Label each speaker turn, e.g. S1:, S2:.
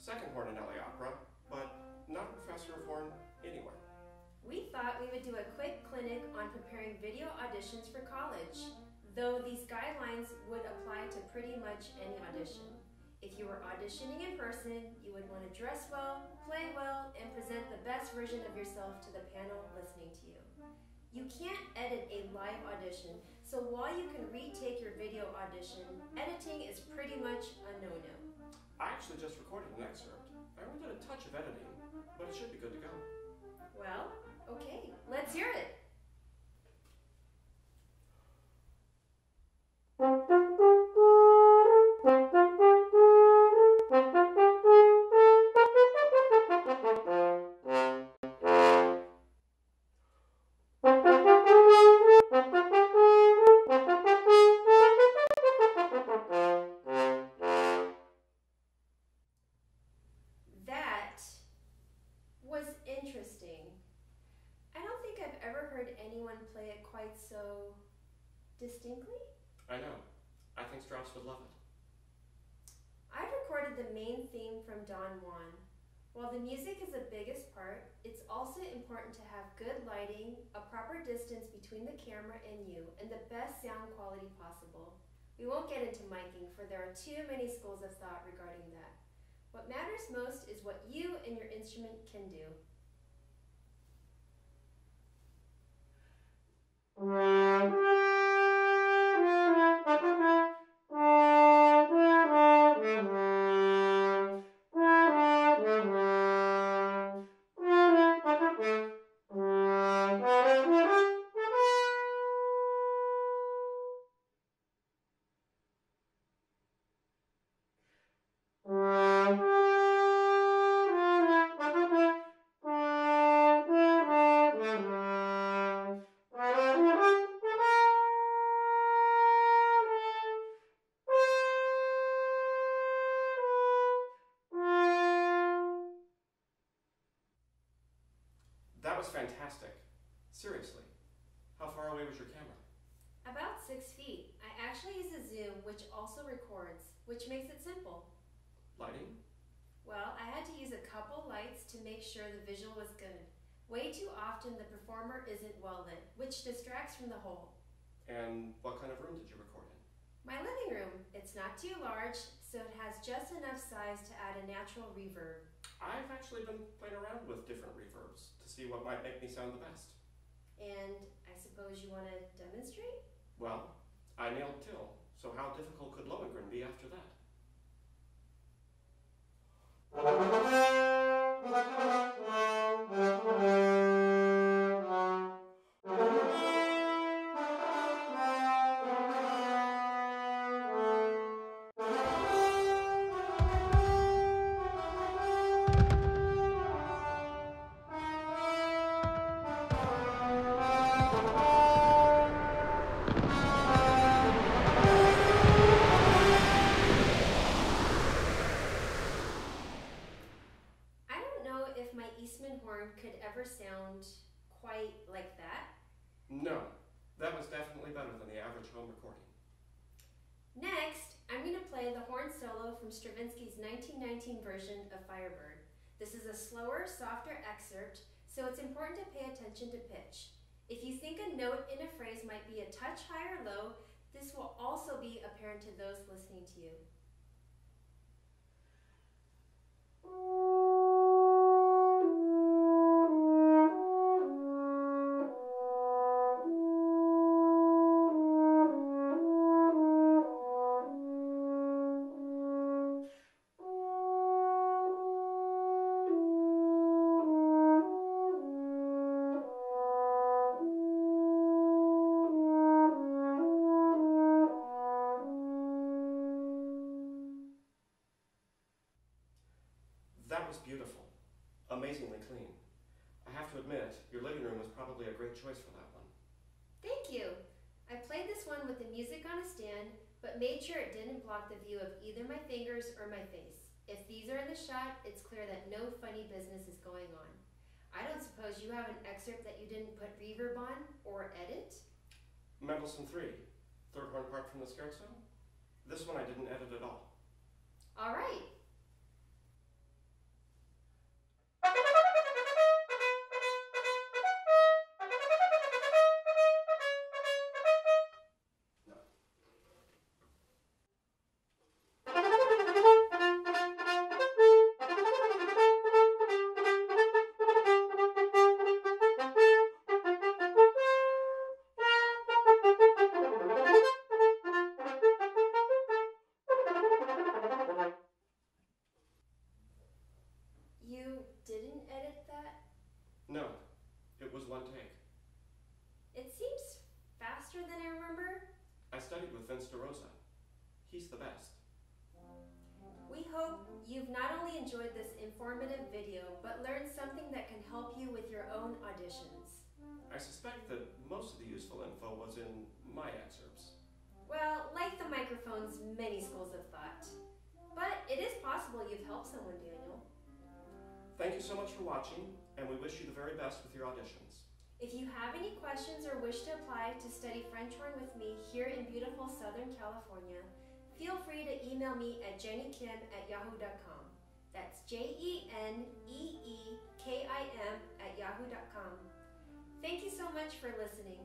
S1: second horn in LA Opera, but not a professor of horn anywhere.
S2: We thought we would do a quick clinic on preparing video auditions for college, though these guidelines would apply to pretty much any audition. If you were auditioning in person, you would want to dress well, play well, and present the best version of yourself to the panel listening to you. You can't edit a live audition, so while you can retake your video audition, editing is pretty much a no-no.
S1: I actually just recorded an excerpt. I only did a touch of editing, but it should be good to go.
S2: Well, okay, let's hear it. Anyone play it quite so distinctly.
S1: I know. I think Strauss would love it.
S2: I've recorded the main theme from Don Juan. While the music is the biggest part, it's also important to have good lighting, a proper distance between the camera and you, and the best sound quality possible. We won't get into miking, for there are too many schools of thought regarding that. What matters most is what you and your instrument can do.
S1: That was fantastic. Seriously. How far away was your camera?
S2: About six feet. I actually use a zoom, which also records, which makes it simple.
S1: Lighting?
S2: Well, I had to use a couple lights to make sure the visual was good. Way too often the performer isn't well lit, which distracts from the whole.
S1: And what kind of room did you record in?
S2: My living room, it's not too large, so it has just enough size to add a natural reverb.
S1: I've actually been playing around with different reverbs see what might make me sound the best.
S2: And I suppose you want to demonstrate?
S1: Well, I nailed Till, so how difficult could Lohengrin be after that?
S2: Horn could ever sound quite like that.
S1: No, that was definitely better than the average home recording.
S2: Next, I'm going to play the horn solo from Stravinsky's 1919 version of Firebird. This is a slower, softer excerpt, so it's important to pay attention to pitch. If you think a note in a phrase might be a touch high or low, this will also be apparent to those listening to you.
S1: Was beautiful. Amazingly clean. I have to admit, your living room was probably a great choice for that one.
S2: Thank you. I played this one with the music on a stand, but made sure it didn't block the view of either my fingers or my face. If these are in the shot, it's clear that no funny business is going on. I don't suppose you have an excerpt that you didn't put reverb on or edit?
S1: Mendelssohn 3, third horn part from the scherzo. This one I didn't edit at all.
S2: All right. Remember.
S1: I studied with Vince DeRosa. He's the best.
S2: We hope you've not only enjoyed this informative video, but learned something that can help you with your own auditions.
S1: I suspect that most of the useful info was in my excerpts.
S2: Well, like the microphones, many schools have thought. But it is possible you've helped someone, Daniel.
S1: Thank you so much for watching, and we wish you the very best with your auditions.
S2: If you have any questions or wish to apply to study French horn with me here in beautiful Southern California, feel free to email me at jennykim at yahoo.com. That's J E N E E K I M at yahoo.com. Thank you so much for listening.